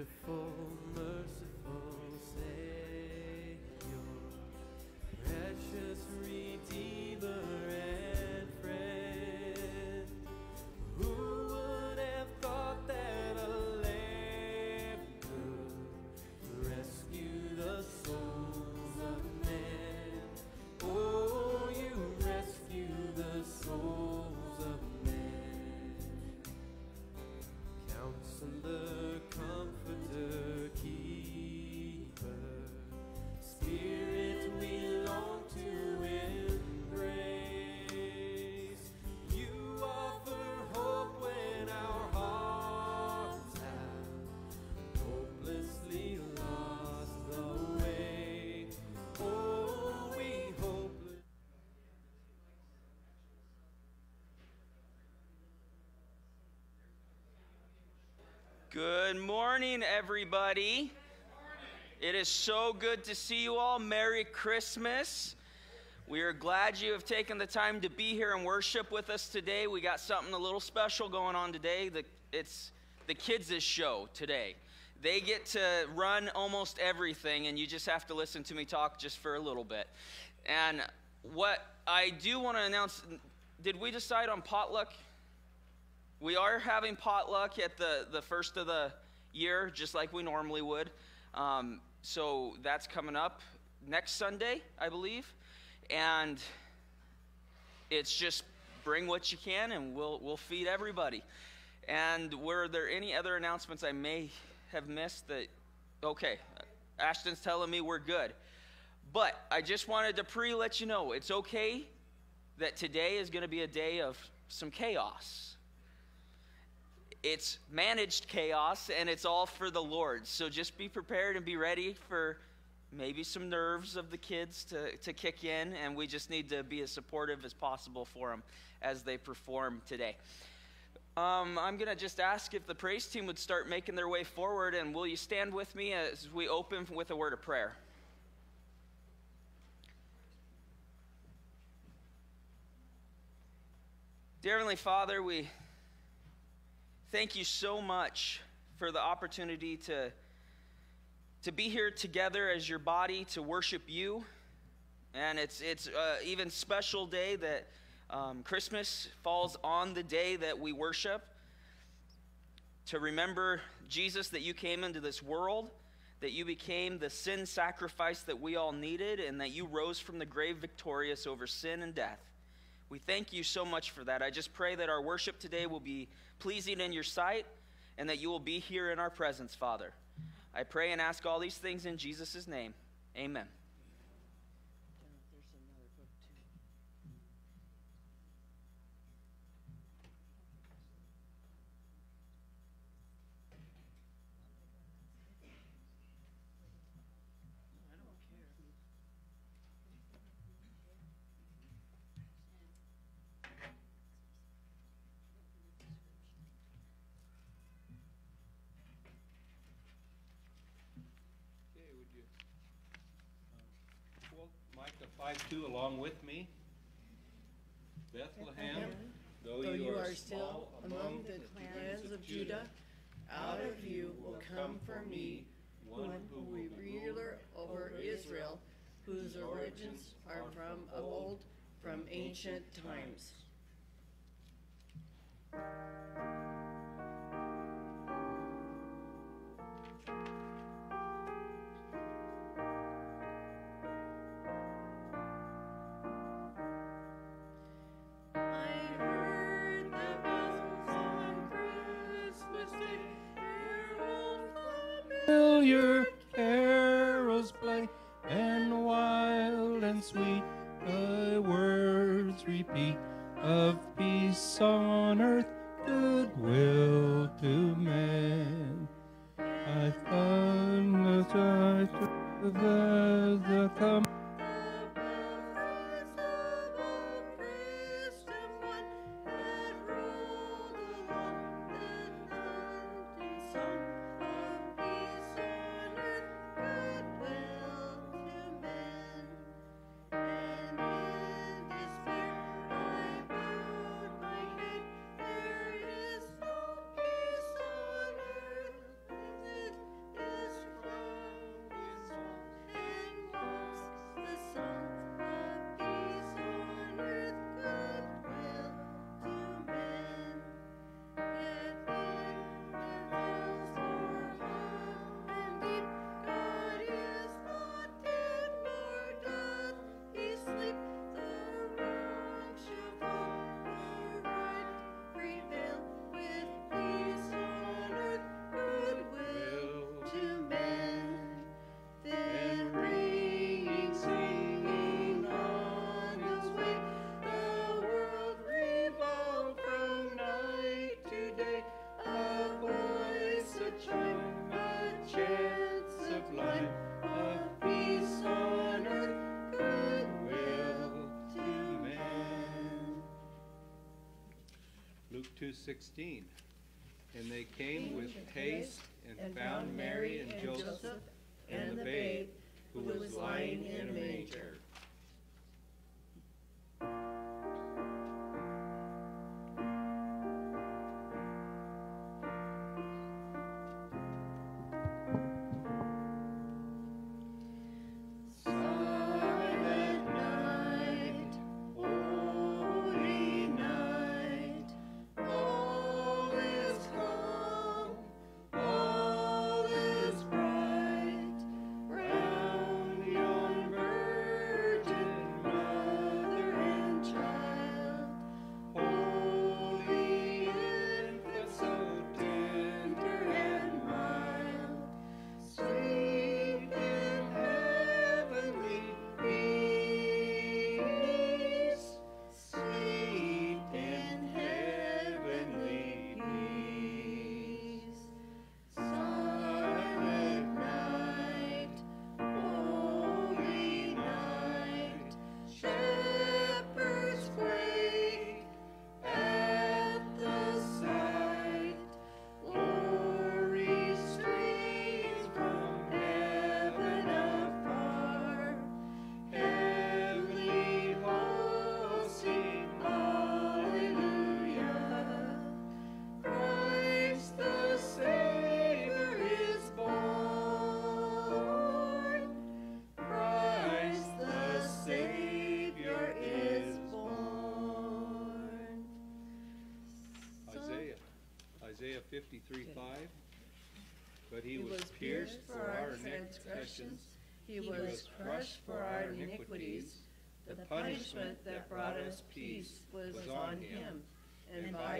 Wonderful, Good morning, everybody. It is so good to see you all. Merry Christmas. We are glad you have taken the time to be here and worship with us today. We got something a little special going on today. It's the kids' show today. They get to run almost everything, and you just have to listen to me talk just for a little bit. And what I do want to announce did we decide on potluck? We are having potluck at the, the first of the year, just like we normally would. Um, so that's coming up next Sunday, I believe. And it's just bring what you can and we'll, we'll feed everybody. And were there any other announcements I may have missed that? Okay, Ashton's telling me we're good. But I just wanted to pre let you know it's okay that today is going to be a day of some chaos it's managed chaos and it's all for the Lord. So just be prepared and be ready for maybe some nerves of the kids to, to kick in, and we just need to be as supportive as possible for them as they perform today. Um, I'm going to just ask if the praise team would start making their way forward, and will you stand with me as we open with a word of prayer? Dear Heavenly Father, we thank you so much for the opportunity to, to be here together as your body to worship you. And it's, it's uh, even special day that um, Christmas falls on the day that we worship. To remember, Jesus, that you came into this world, that you became the sin sacrifice that we all needed, and that you rose from the grave victorious over sin and death. We thank you so much for that. I just pray that our worship today will be pleasing in your sight and that you will be here in our presence, Father. I pray and ask all these things in Jesus' name. Amen. Okay, would you um, quote Micah five two along with me? Bethlehem, though Though you are still among the clans of Judah, out of you will come for me one who will be ruler over Israel, whose origins are from of old, from ancient times. Familiar carols play, and wild and sweet the words repeat of peace on 16. And they came with haste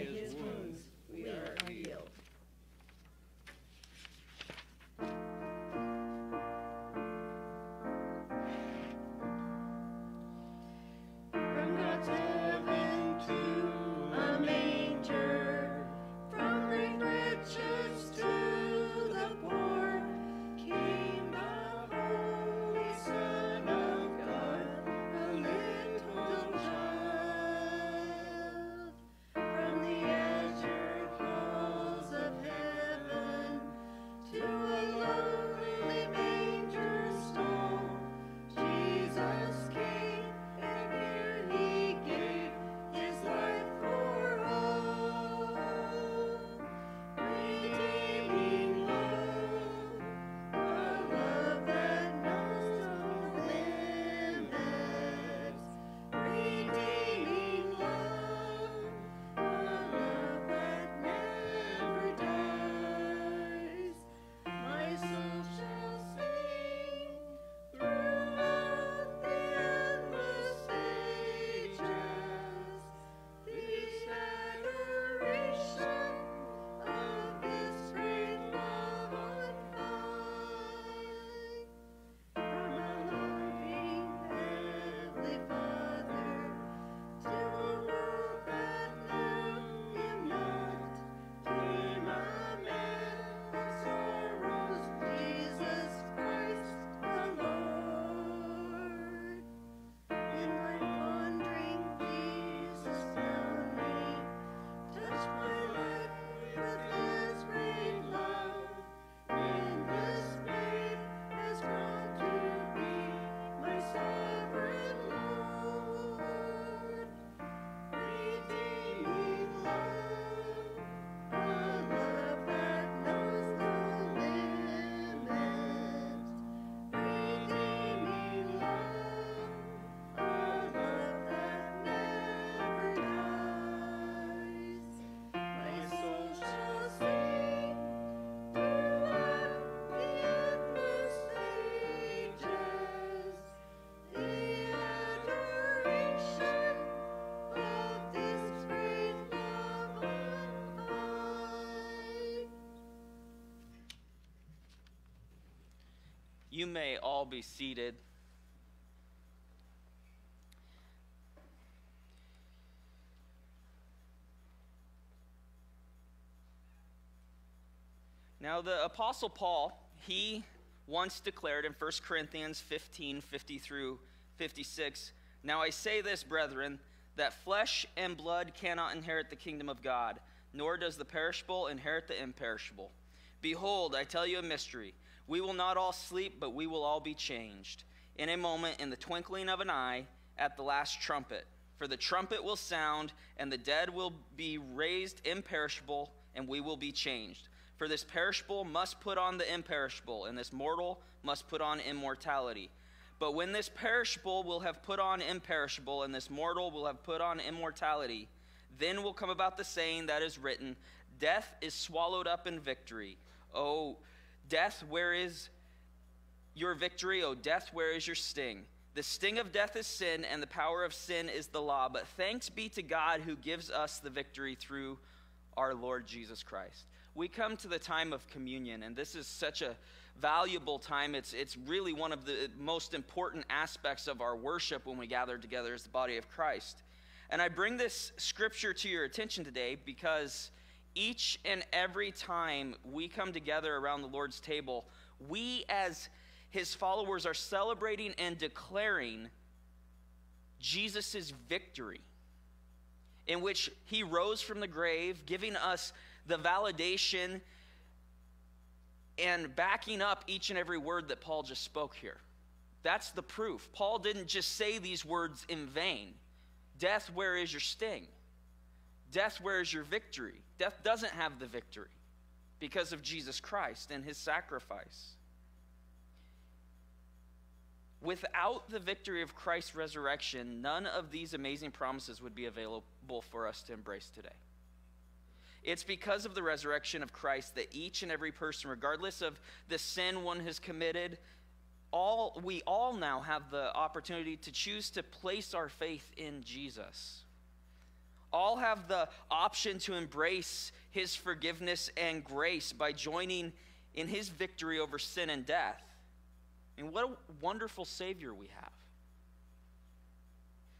his wounds. You may all be seated. Now, the Apostle Paul, he once declared in 1 Corinthians 15 50 through 56 Now I say this, brethren, that flesh and blood cannot inherit the kingdom of God, nor does the perishable inherit the imperishable. Behold, I tell you a mystery. We will not all sleep, but we will all be changed. In a moment, in the twinkling of an eye, at the last trumpet. For the trumpet will sound, and the dead will be raised imperishable, and we will be changed. For this perishable must put on the imperishable, and this mortal must put on immortality. But when this perishable will have put on imperishable, and this mortal will have put on immortality, then will come about the saying that is written Death is swallowed up in victory. O death, where is your victory? O death, where is your sting? The sting of death is sin, and the power of sin is the law. But thanks be to God who gives us the victory through our Lord Jesus Christ. We come to the time of communion, and this is such a valuable time. It's, it's really one of the most important aspects of our worship when we gather together as the body of Christ. And I bring this scripture to your attention today because each and every time we come together around the Lord's table, we as his followers are celebrating and declaring Jesus' victory, in which he rose from the grave, giving us the validation and backing up each and every word that Paul just spoke here. That's the proof. Paul didn't just say these words in vain. Death, where is your sting? Death, where is your victory? Death doesn't have the victory because of Jesus Christ and his sacrifice. Without the victory of Christ's resurrection, none of these amazing promises would be available for us to embrace today. It's because of the resurrection of Christ that each and every person, regardless of the sin one has committed, all we all now have the opportunity to choose to place our faith in Jesus. All have the option to embrace his forgiveness and grace by joining in his victory over sin and death. And what a wonderful Savior we have.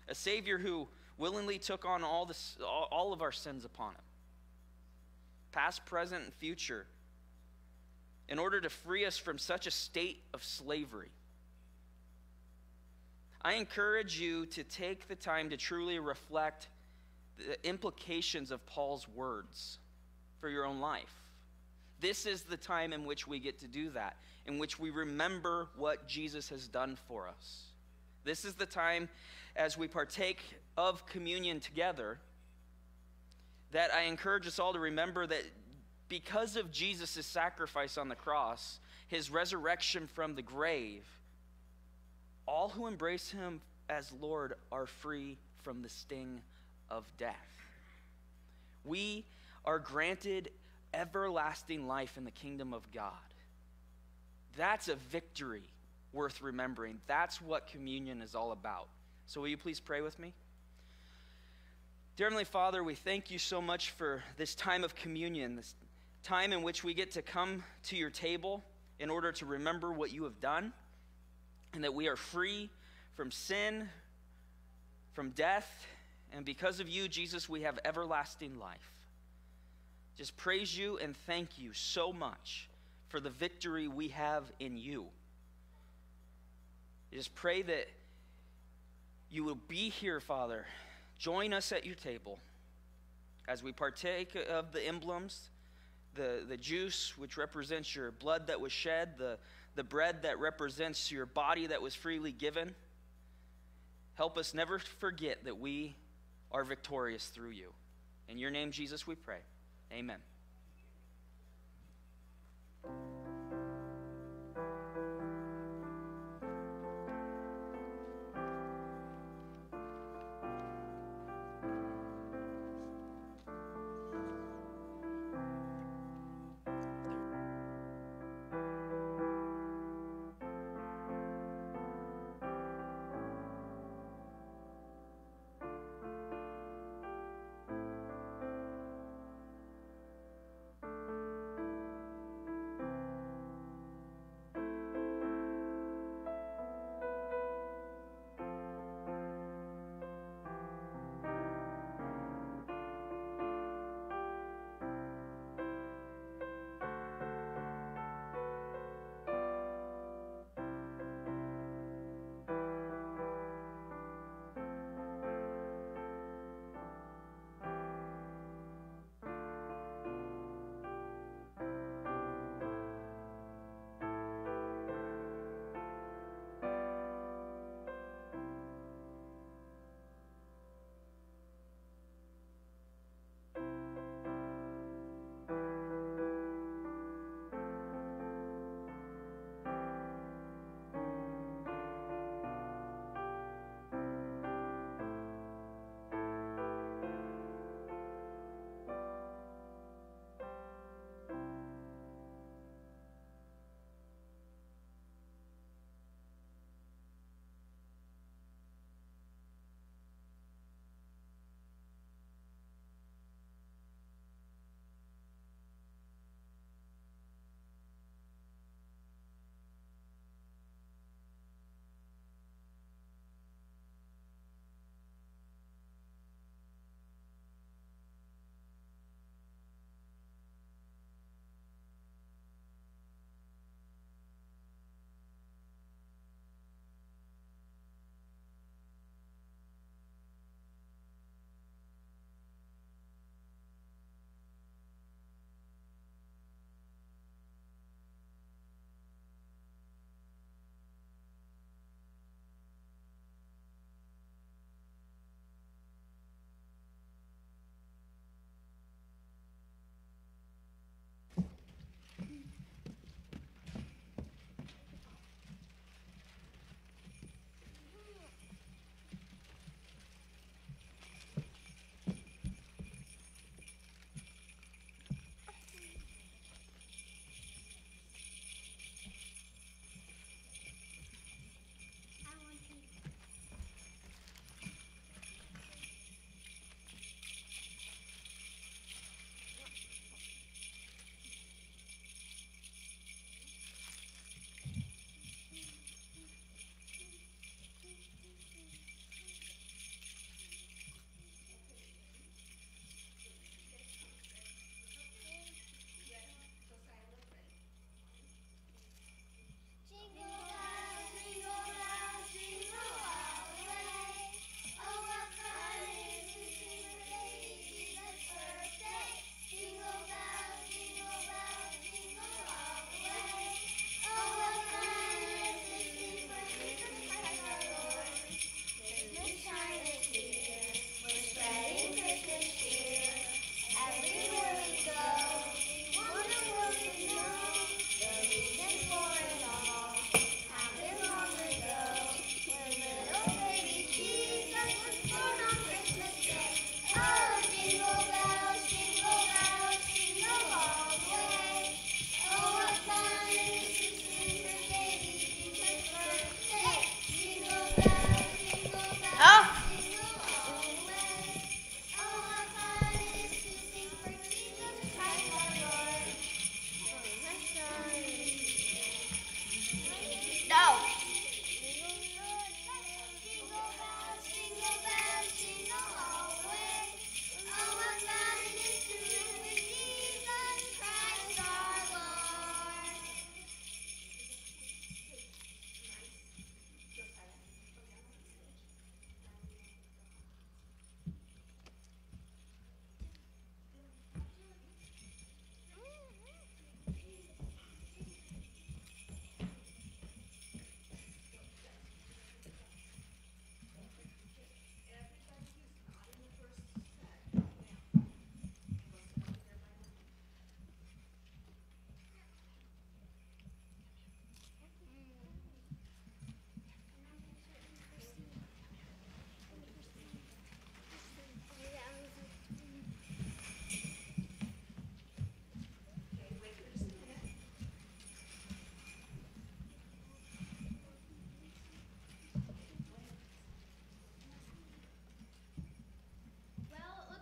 A Savior who willingly took on all, this, all of our sins upon him, past, present, and future, in order to free us from such a state of slavery. I encourage you to take the time to truly reflect the implications of Paul's words for your own life. This is the time in which we get to do that, in which we remember what Jesus has done for us. This is the time as we partake of communion together that I encourage us all to remember that because of Jesus' sacrifice on the cross, his resurrection from the grave, all who embrace him as Lord are free from the sting of death. We are granted everlasting life in the kingdom of God. That's a victory worth remembering. That's what communion is all about. So, will you please pray with me? Dear Heavenly Father, we thank you so much for this time of communion, this time in which we get to come to your table in order to remember what you have done, and that we are free from sin, from death, and because of you, Jesus, we have everlasting life. Just praise you and thank you so much for the victory we have in you. Just pray that you will be here, Father. Join us at your table as we partake of the emblems, the, the juice, which represents your blood that was shed, the, the bread that represents your body that was freely given. Help us never forget that we are victorious through you. In your name, Jesus, we pray. Amen.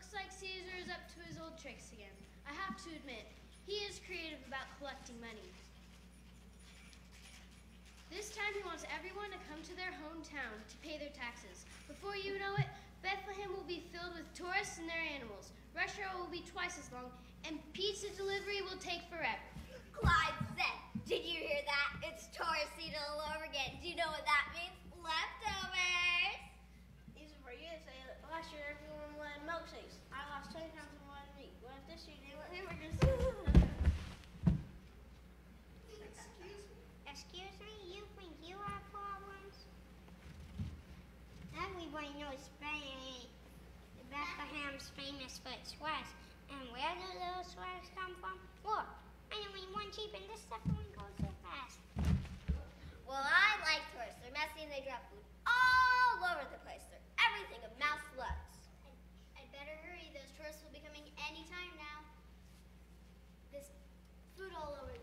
Caesar is up to his old tricks again. I have to admit, he is creative about collecting money. This time he wants everyone to come to their hometown to pay their taxes. Before you know it, Bethlehem will be filled with tourists and their animals. Rush hour will be twice as long, and pizza delivery will take forever. Clyde said, Did you hear that? It's tourist season all over again. Do you know what that means? Leftovers. These are for you to say that last year everyone wanted milkshakes. I lost 20 pounds and wanted meat. What if this year they want hamburgers? Excuse me, you think you have problems? Everybody knows Spain, Bethlehem's famous for its sweaters. And where do those sweaters come from? Look, I only one cheap and this stuff only goes so fast. Well, I like tourists. They're messy and they drop food all over the place. They're everything a mouse loves. I'd better hurry. Those tourists will be coming any time now. This food all over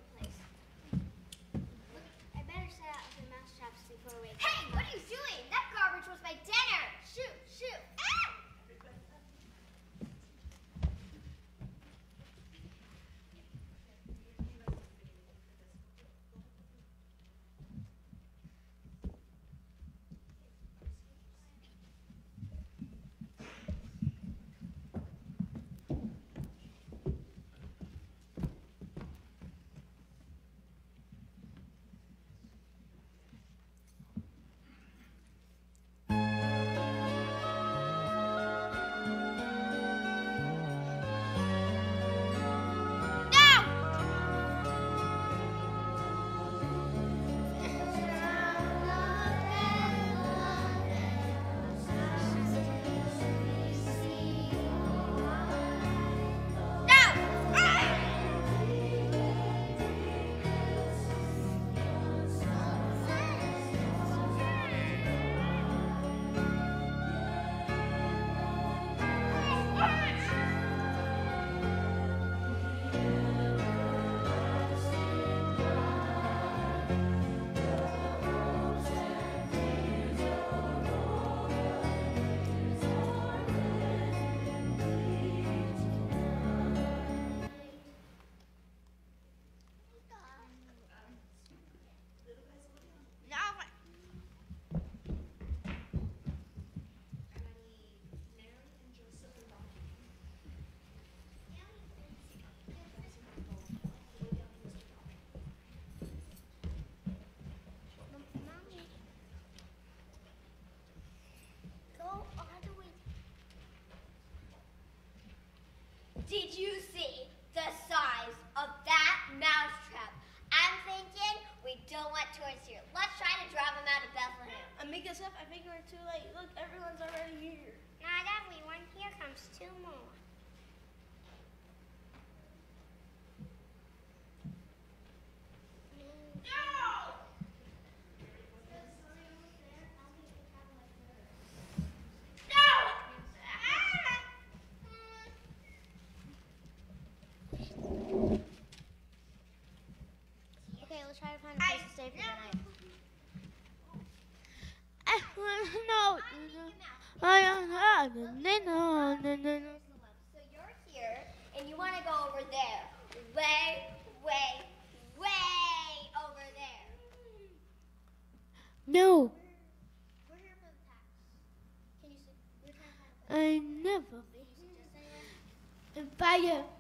Did you see the size of that mousetrap? I'm thinking we don't want tourists here. Let's try to drive them out of Bethlehem. Amika Seth, I think we're too late. Look, everyone's already here. Not everyone. Here comes two more. Let's try to find a stay for the night. No. I don't have no, no, no. So you're here and you want to go over there. Way, way, way over there. No, We're here for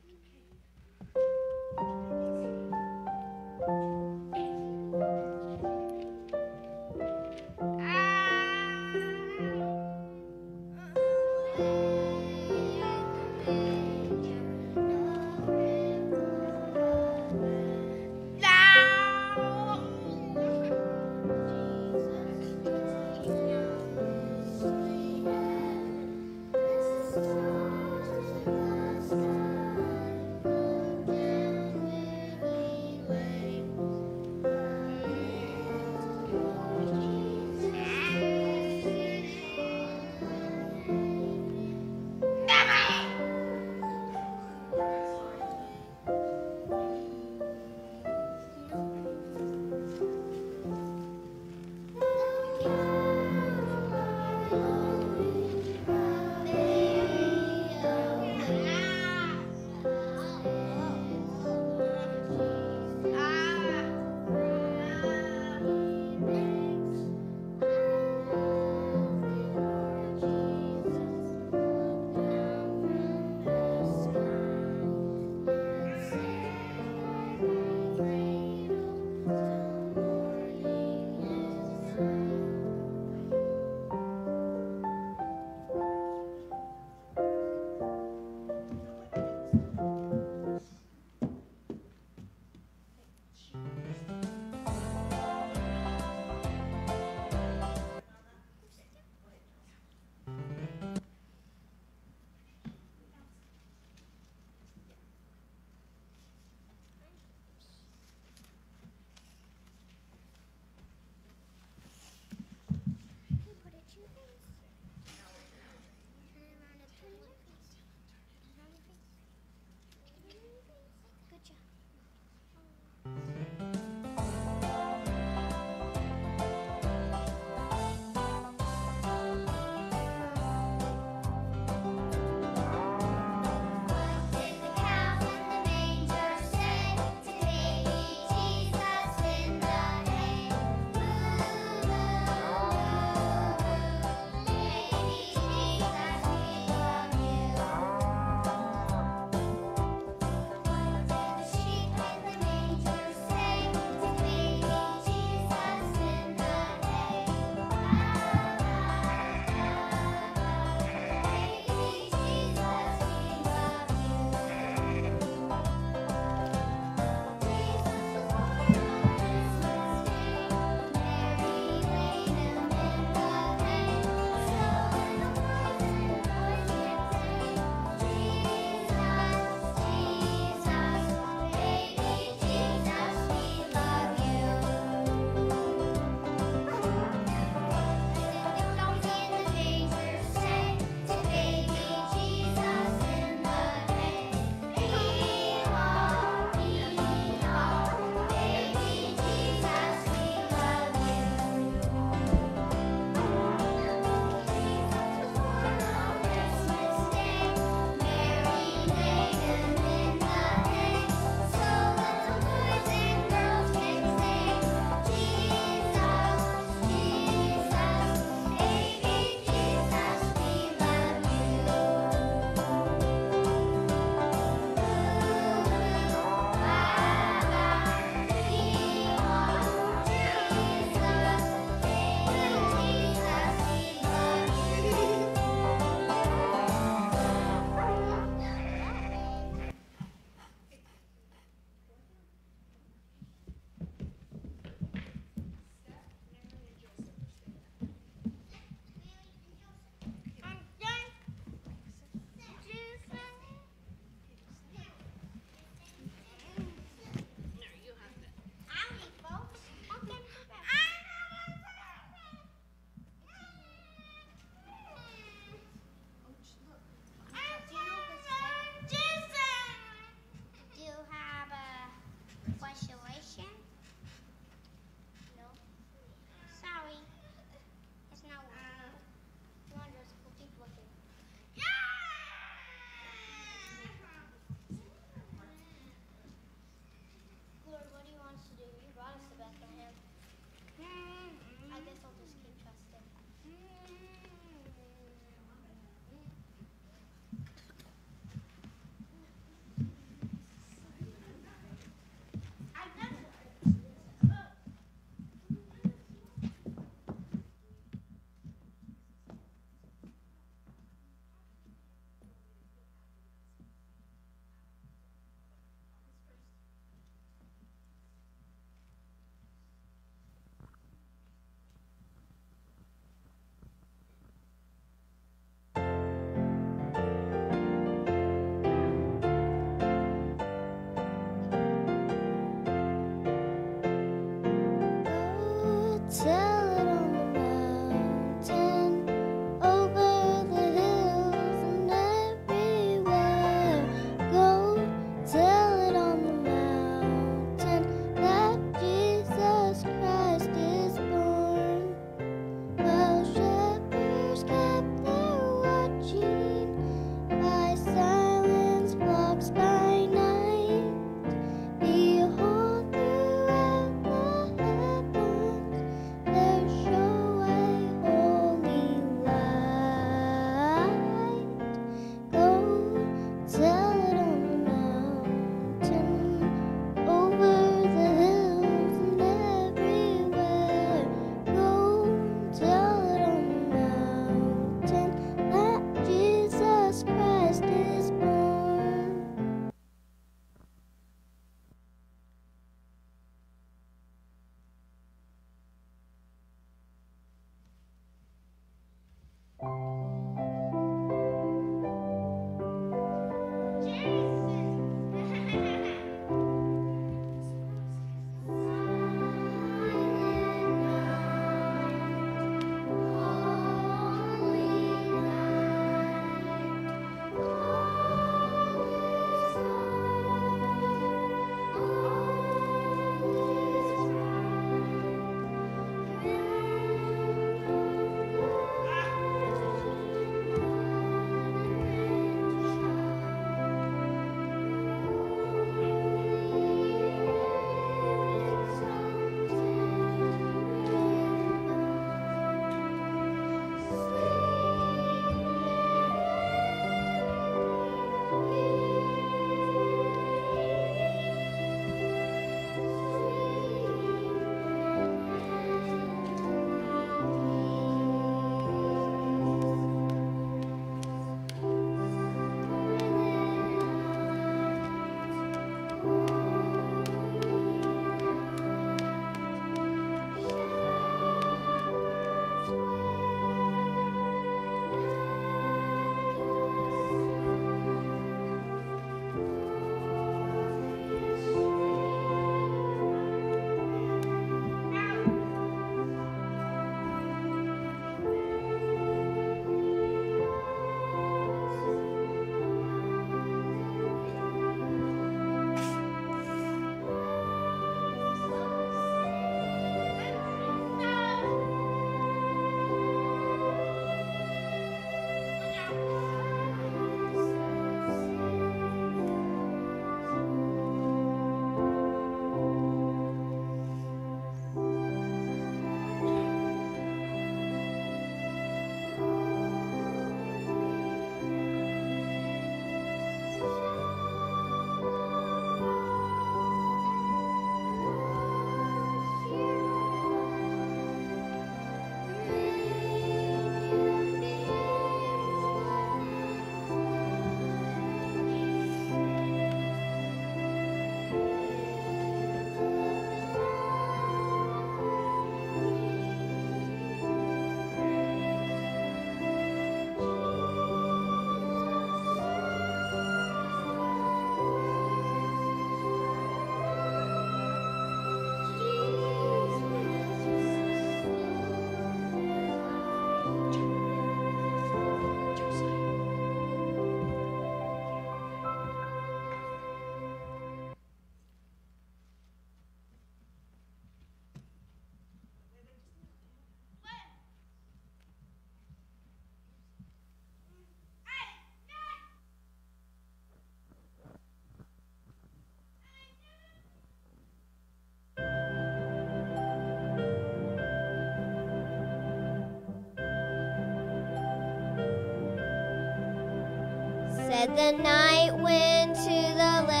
Said the night wind to the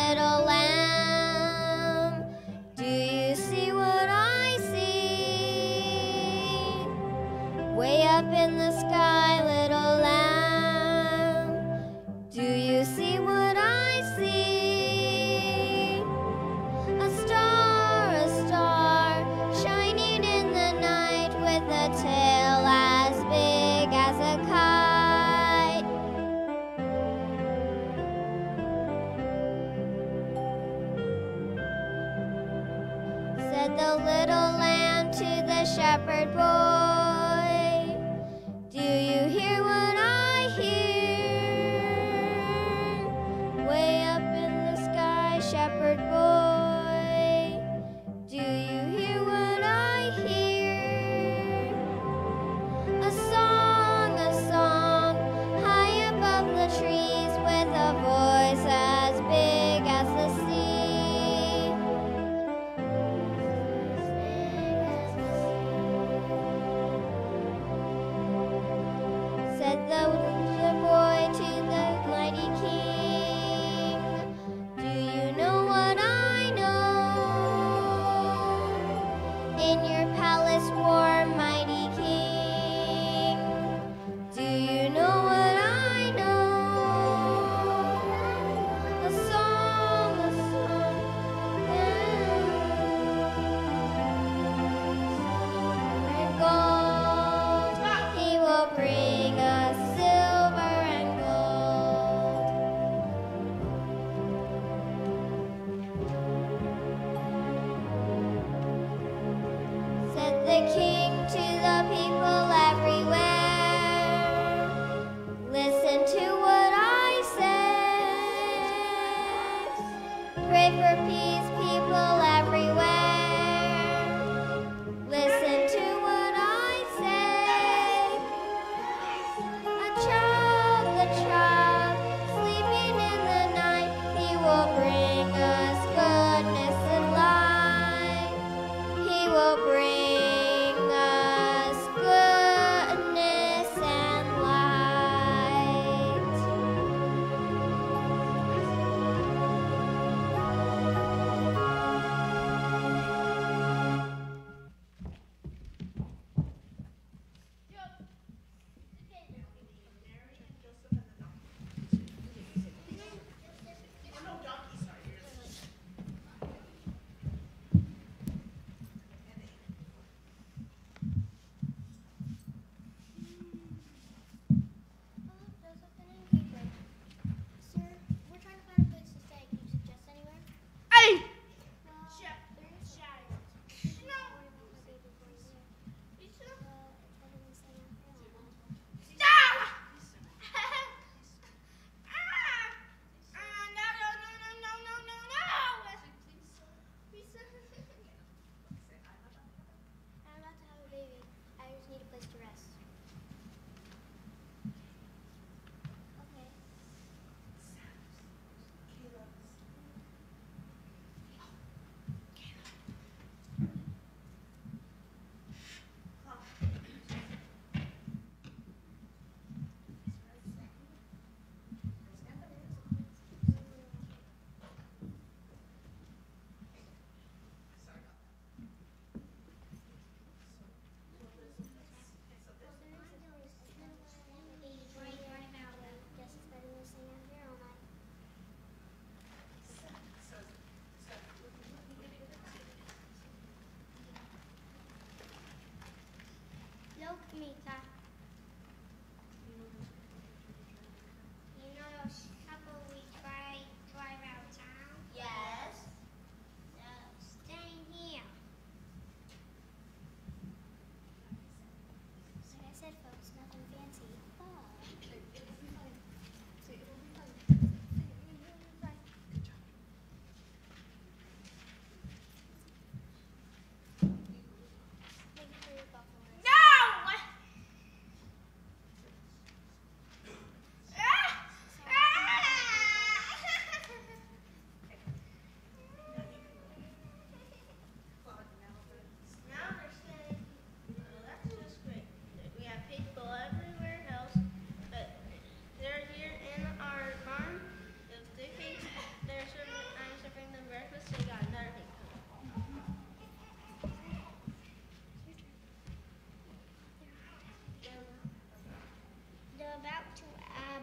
milk meter.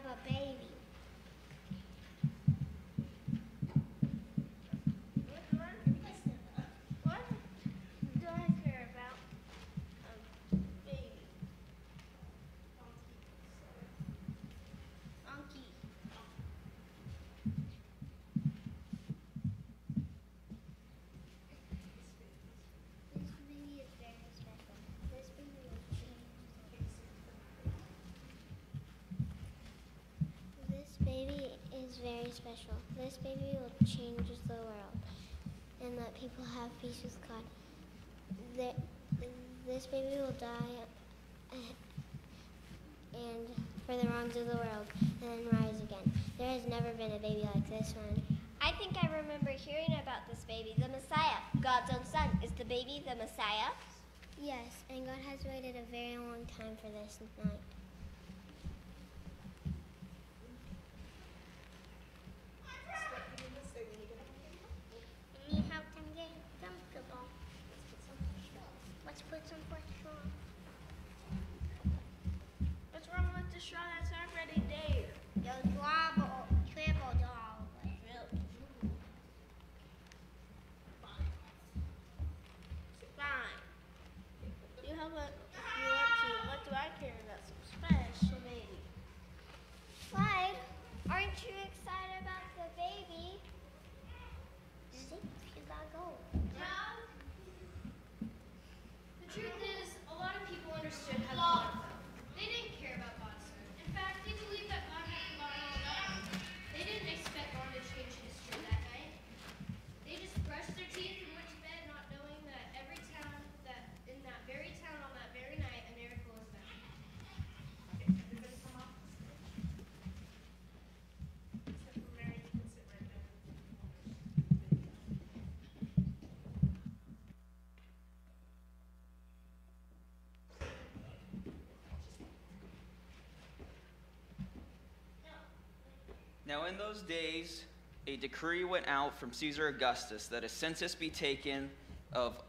a baby. Is very special. This baby will change the world and let people have peace with God. This baby will die and for the wrongs of the world and then rise again. There has never been a baby like this one. I think I remember hearing about this baby, the Messiah. God's own son. Is the baby the Messiah? Yes, and God has waited a very long time for this night. I need help them get comfortable. Let's put some pressure on. What's wrong with the straw that's already there? Yo, dribble, triple doll. Fine. You help it if you want to. What do I care about some special baby? Clyde, aren't you excited about the baby? See, you gotta go. Yeah. The truth is, a lot of people understood how God felt. They didn't care about God's son. In fact, they believed that God had forgotten all about them. They didn't expect God to change history that night. They just brushed their teeth and went to bed, not knowing that every town that in that very town on that very night, a miracle was found. Except for Mary, you can sit right there. Now, in those days, a decree went out from Caesar Augustus that a census be taken of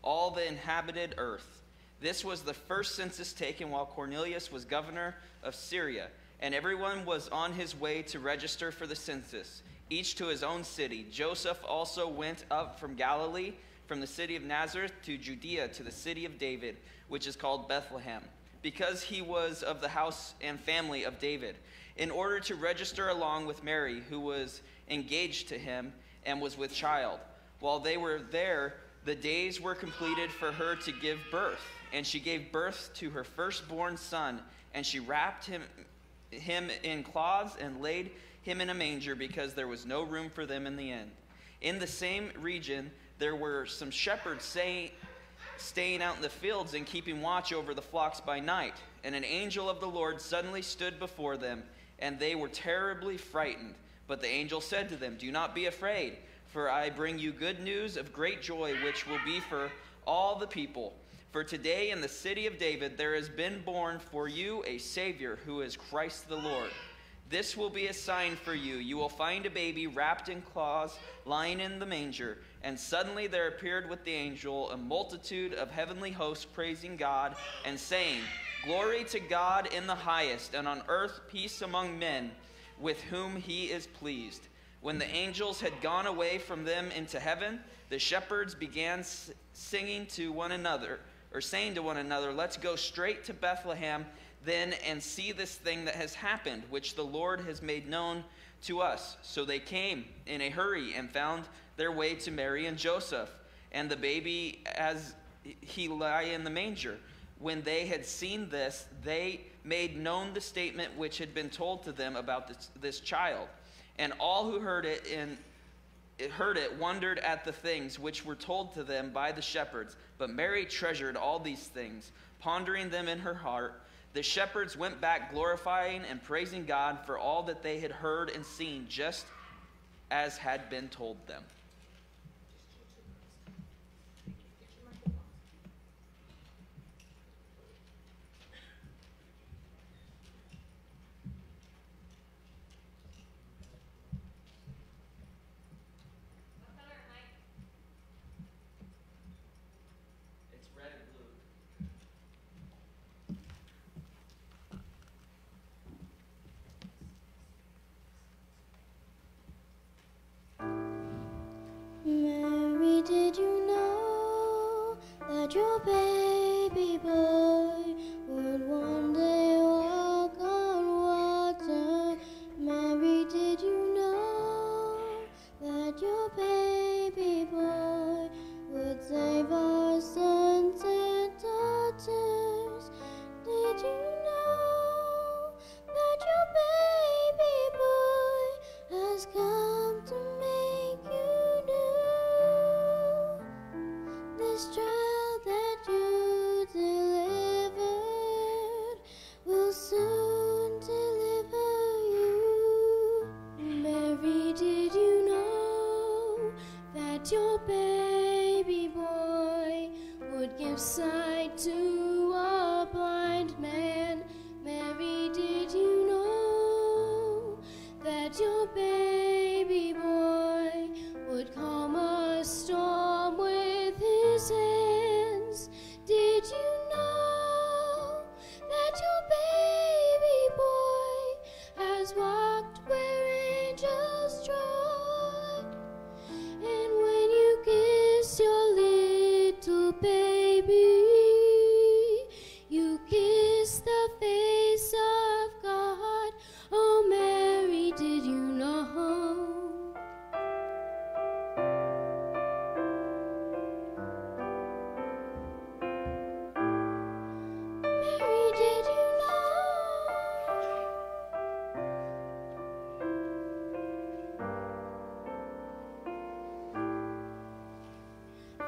all the inhabited earth. This was the first census taken while Cornelius was governor of Syria, and everyone was on his way to register for the census, each to his own city. Joseph also went up from Galilee, from the city of Nazareth to Judea, to the city of David, which is called Bethlehem, because he was of the house and family of David, in order to register along with Mary, who was engaged to him and was with child. While they were there, the days were completed for her to give birth, and she gave birth to her firstborn son, and she wrapped him, him in cloths and laid him in a manger because there was no room for them in the inn. In the same region, there were some shepherds say, staying out in the fields and keeping watch over the flocks by night. And an angel of the Lord suddenly stood before them, and they were terribly frightened. But the angel said to them, Do not be afraid, for I bring you good news of great joy, which will be for all the people. For today in the city of David there has been born for you a Savior who is Christ the Lord. This will be a sign for you. You will find a baby wrapped in cloths, lying in the manger. And suddenly there appeared with the angel a multitude of heavenly hosts praising God and saying, Glory to God in the highest, and on earth peace among men with whom he is pleased. When the angels had gone away from them into heaven, the shepherds began singing to one another, or saying to one another, Let's go straight to Bethlehem then and see this thing that has happened, which the Lord has made known to us. So they came in a hurry and found their way to Mary and Joseph, and the baby as he lay in the manger. When they had seen this, they made known the statement which had been told to them about this, this child. And all who heard it in it heard it wondered at the things which were told to them by the shepherds. But Mary treasured all these things, pondering them in her heart. The shepherds went back glorifying and praising God for all that they had heard and seen, just as had been told them.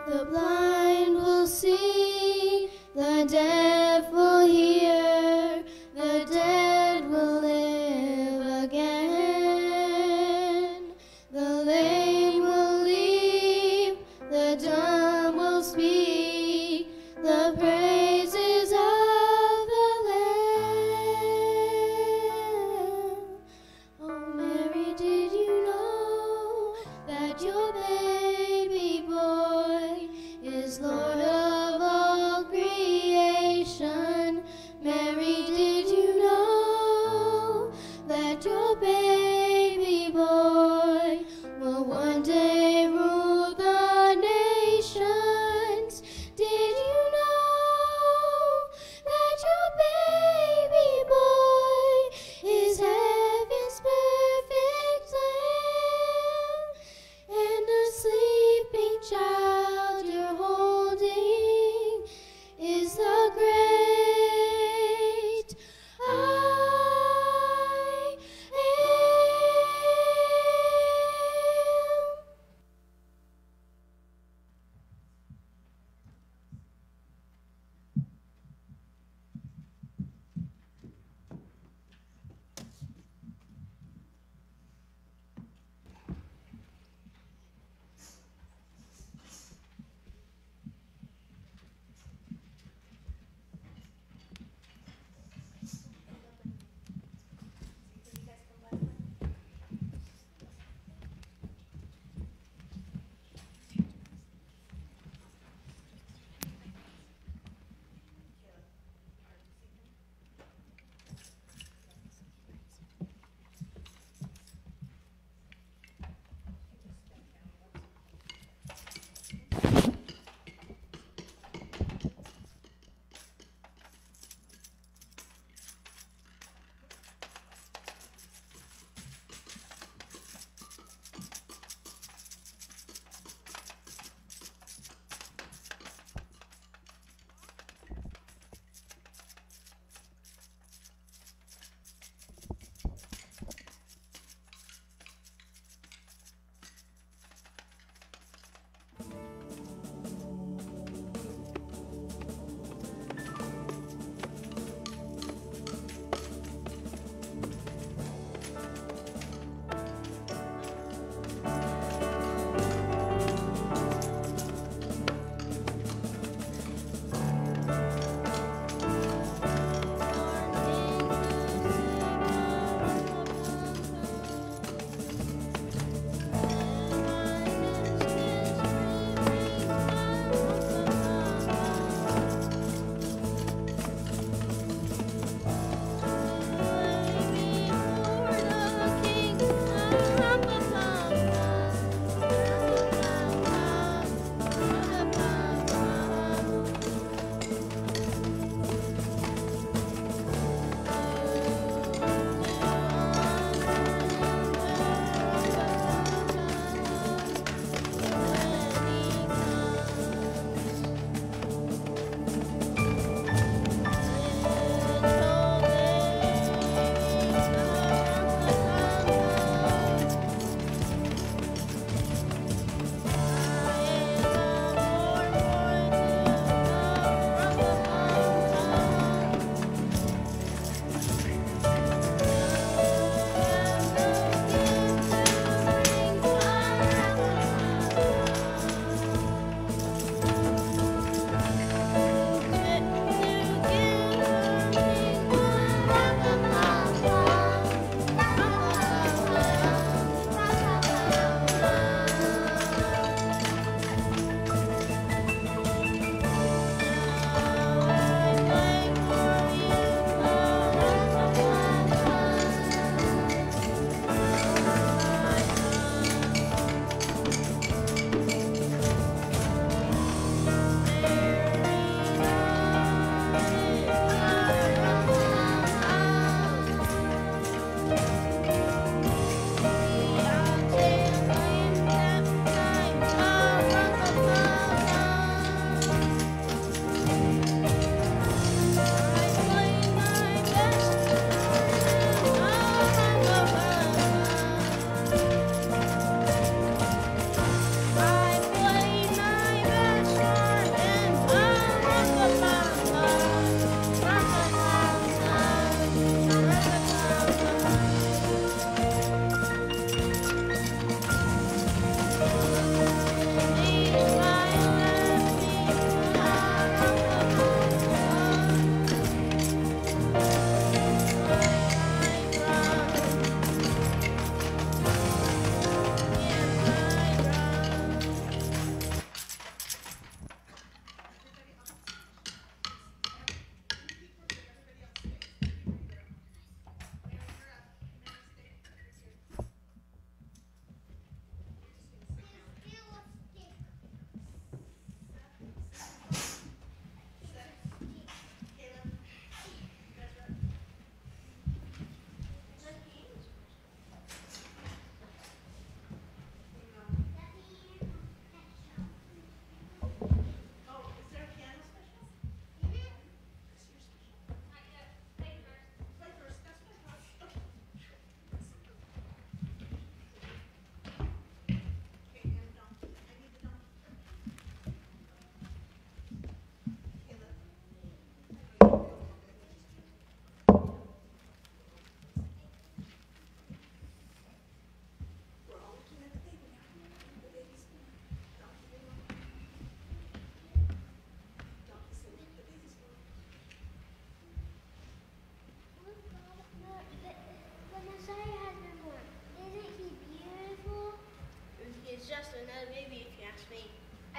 The blind will see,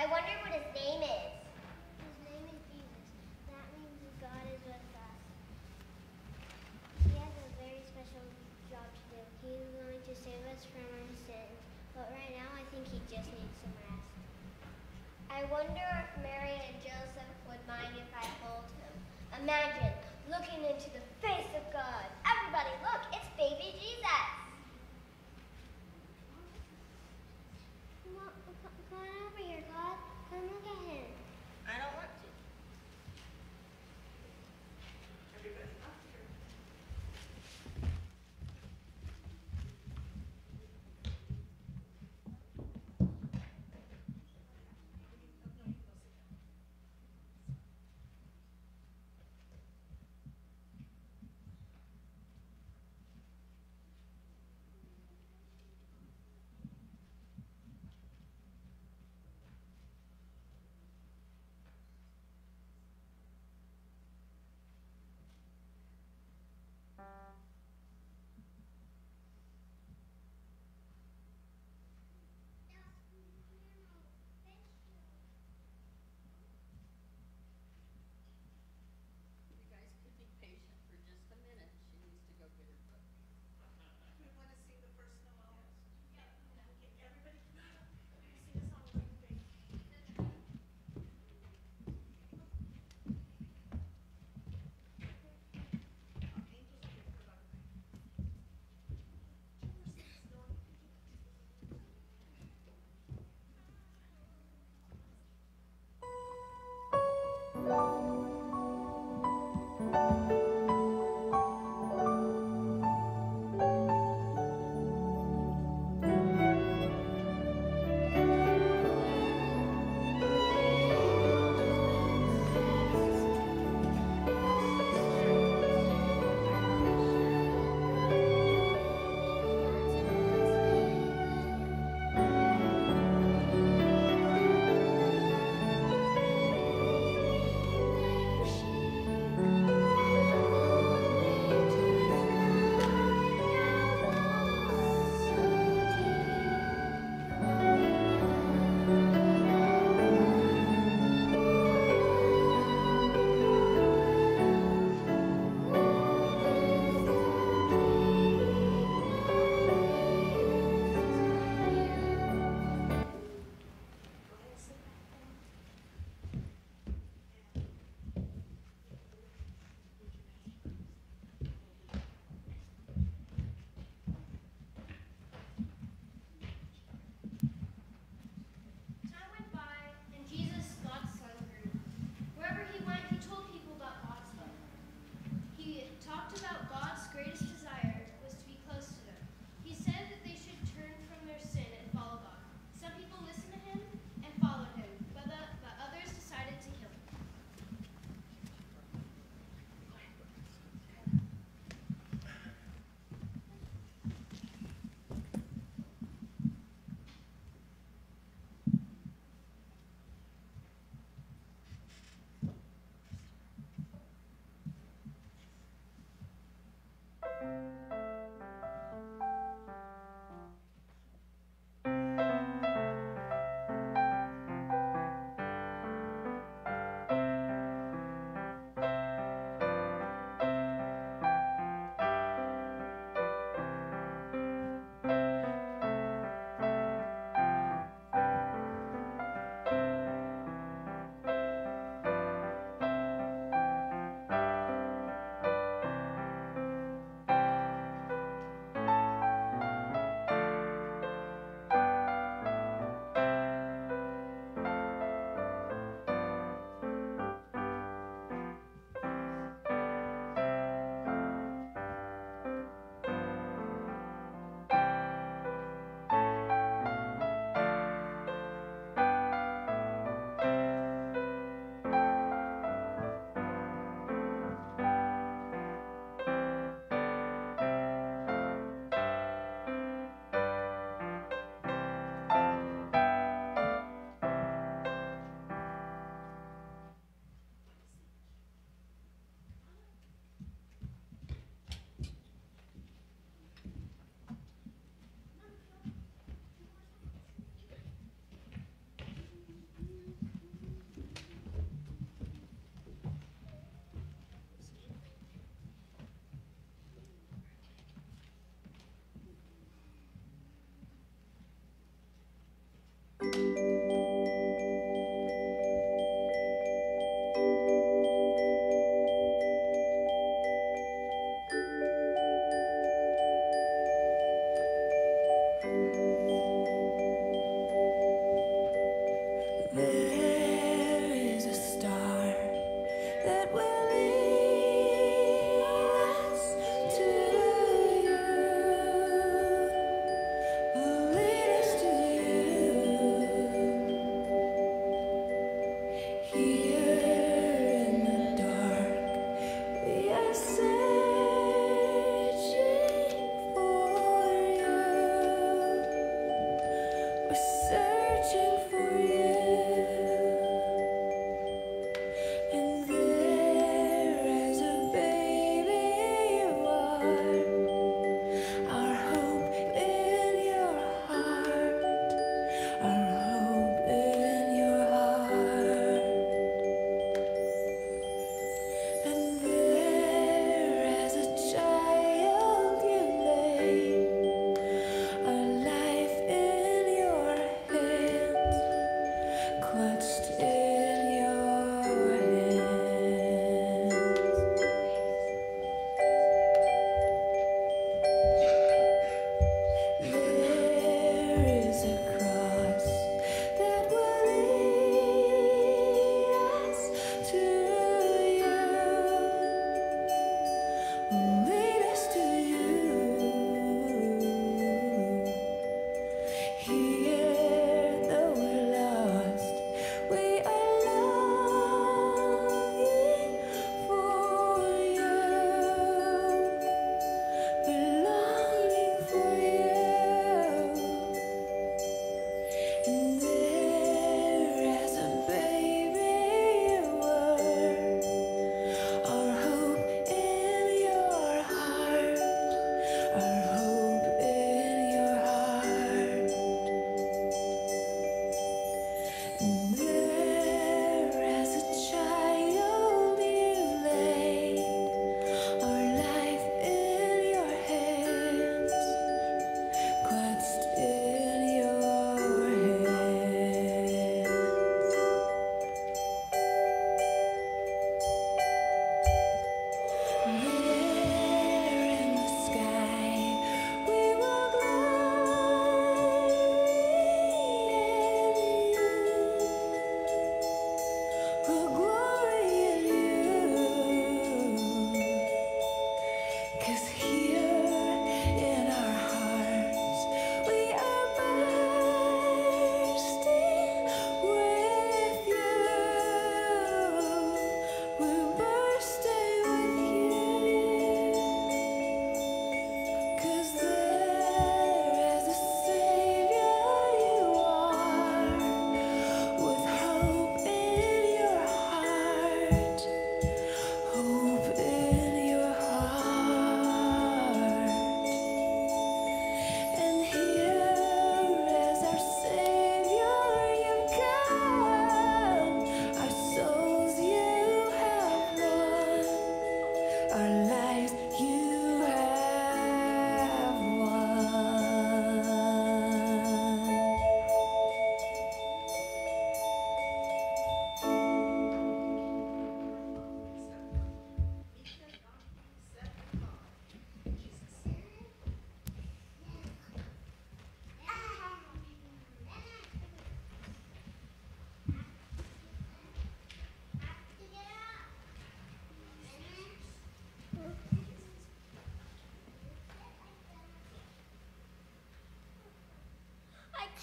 wonder what his name is. His name is Jesus. That means God is with us. He has a very special job to do. He's going to save us from our sins. But right now, I think he just needs some rest. I wonder if Mary and Joseph would mind if I hold him. Imagine looking into the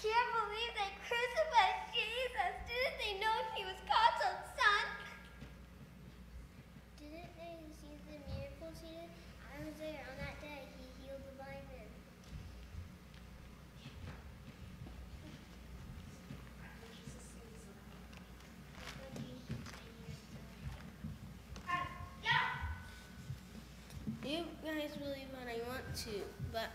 can't believe they crucified Jesus. Didn't they know he was God's own son? Didn't they see the miracles he did? I was there on that day. He healed the blind man. You guys believe what I want to, but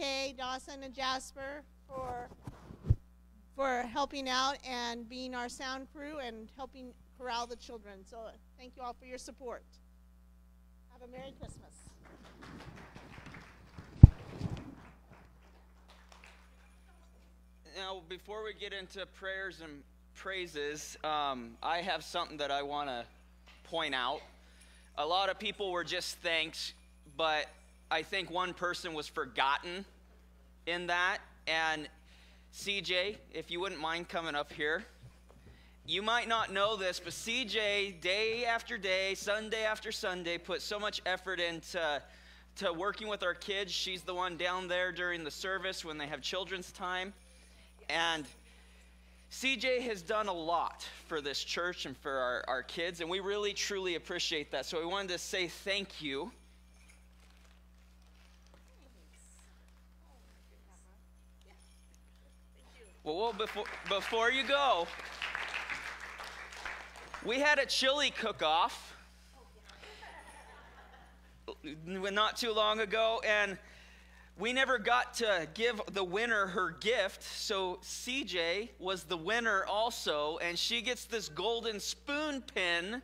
Kay, Dawson, and Jasper for for helping out and being our sound crew and helping corral the children. So thank you all for your support. Have a Merry Christmas. Now, before we get into prayers and praises, um, I have something that I want to point out. A lot of people were just thanks, but I think one person was forgotten in that. And CJ, if you wouldn't mind coming up here. You might not know this, but CJ, day after day, Sunday after Sunday, put so much effort into to working with our kids. She's the one down there during the service when they have children's time. And CJ has done a lot for this church and for our, our kids, and we really truly appreciate that. So we wanted to say thank you. Well, well before, before you go, we had a chili cook off not too long ago, and we never got to give the winner her gift. So CJ was the winner also, and she gets this golden spoon pin.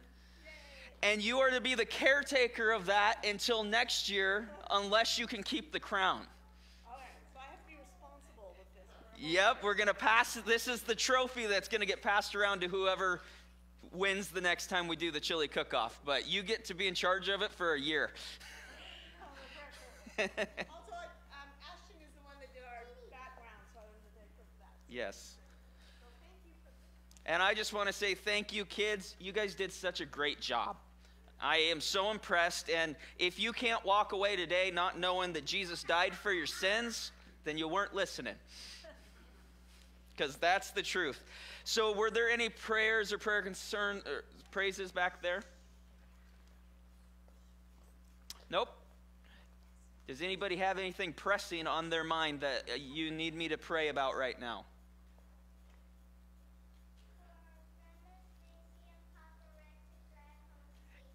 And you are to be the caretaker of that until next year, unless you can keep the crown. Yep, we're going to pass. This is the trophy that's going to get passed around to whoever wins the next time we do the chili cook off. But you get to be in charge of it for a year. Also, um, Ashton is the one that did our background, so I was thankful for that. yes. And I just want to say thank you, kids. You guys did such a great job. I am so impressed. And if you can't walk away today not knowing that Jesus died for your sins, then you weren't listening. Because that's the truth. So, were there any prayers or prayer concern or praises back there? Nope. Does anybody have anything pressing on their mind that uh, you need me to pray about right now?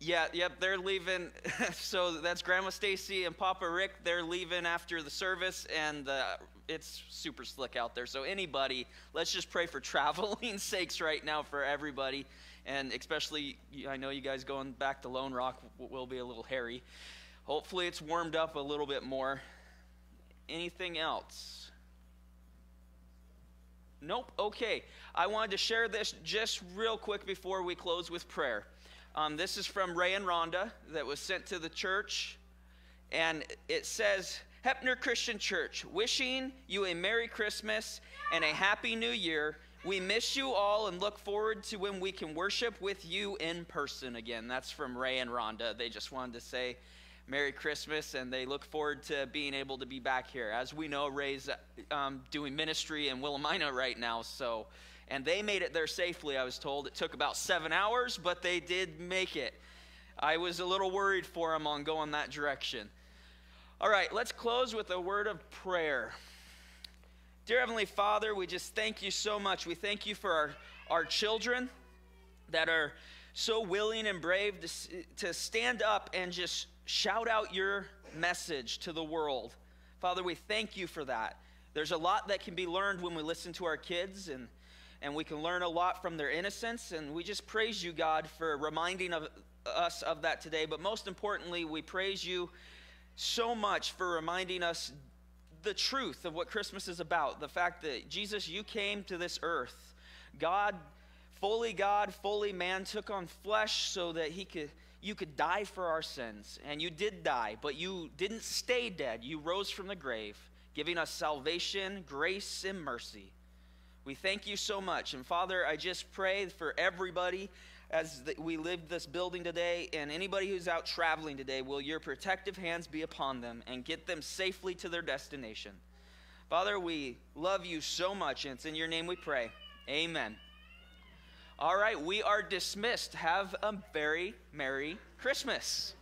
Yeah, yep, they're leaving. so that's Grandma Stacy and Papa Rick. They're leaving after the service, and uh, it's super slick out there. So anybody, let's just pray for traveling sakes right now for everybody, and especially I know you guys going back to Lone Rock will be a little hairy. Hopefully, it's warmed up a little bit more. Anything else? Nope. Okay. I wanted to share this just real quick before we close with prayer. Um, this is from Ray and Rhonda that was sent to the church. And it says, Heppner Christian Church, wishing you a Merry Christmas and a Happy New Year. We miss you all and look forward to when we can worship with you in person again. That's from Ray and Rhonda. They just wanted to say Merry Christmas and they look forward to being able to be back here. As we know, Ray's um, doing ministry in Willamina right now, so and they made it there safely, I was told. It took about seven hours, but they did make it. I was a little worried for them on going that direction. All right, let's close with a word of prayer. Dear Heavenly Father, we just thank you so much. We thank you for our, our children that are so willing and brave to, to stand up and just shout out your message to the world. Father, we thank you for that. There's a lot that can be learned when we listen to our kids and and we can learn a lot from their innocence. And we just praise you, God, for reminding of us of that today. But most importantly, we praise you so much for reminding us the truth of what Christmas is about. The fact that Jesus, you came to this earth. God, fully God, fully man, took on flesh so that he could you could die for our sins. And you did die, but you didn't stay dead. You rose from the grave, giving us salvation, grace, and mercy. We thank you so much. And Father, I just pray for everybody as we live this building today and anybody who's out traveling today, will your protective hands be upon them and get them safely to their destination. Father, we love you so much, and it's in your name we pray. Amen. All right, we are dismissed. Have a very Merry Christmas.